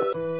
you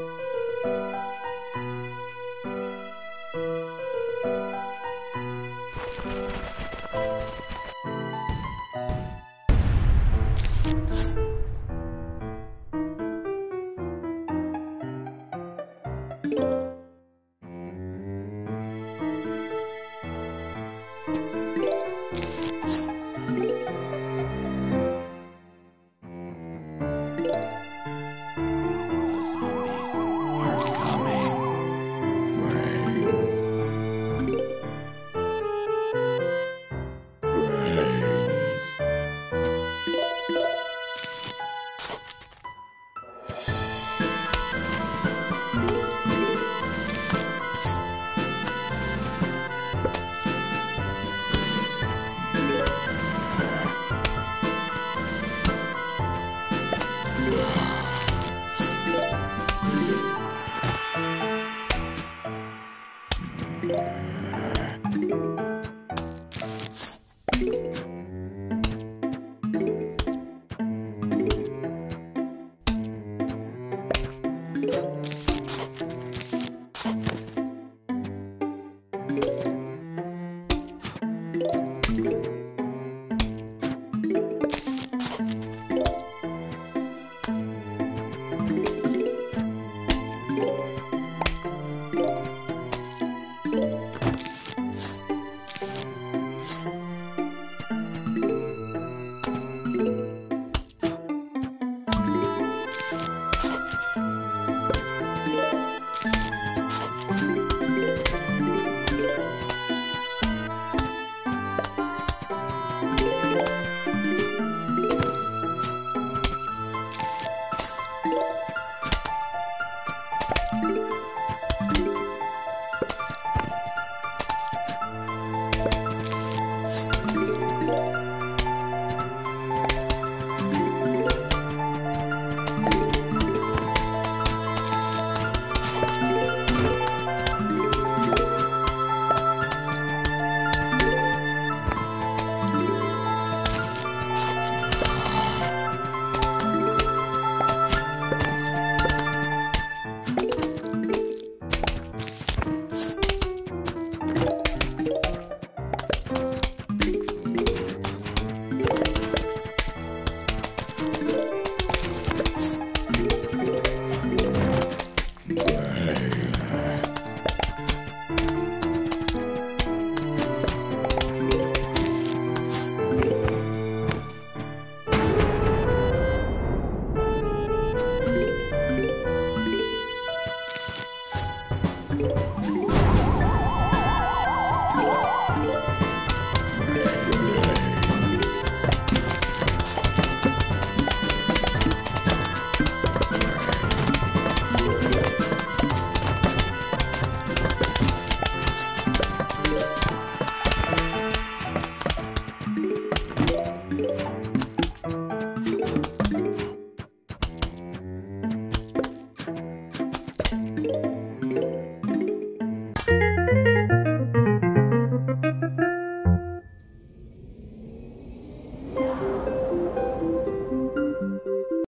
Thank.